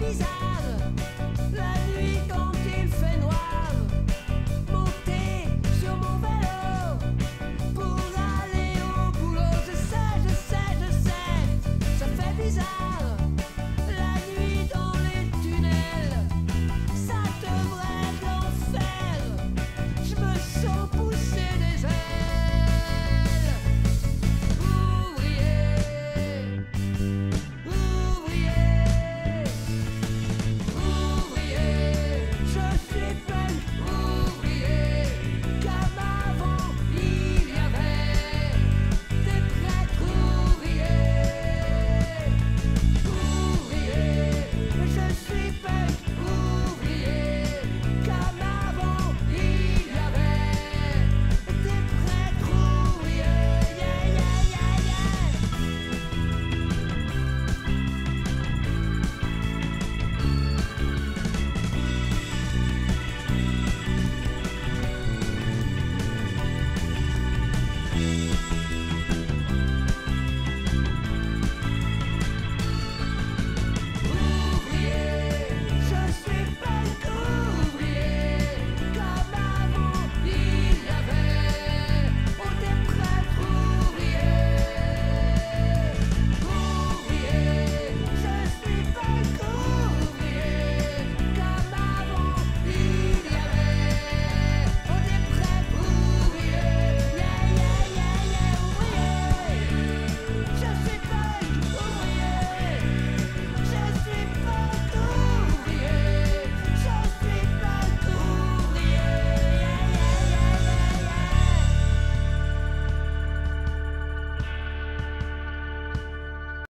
bizarre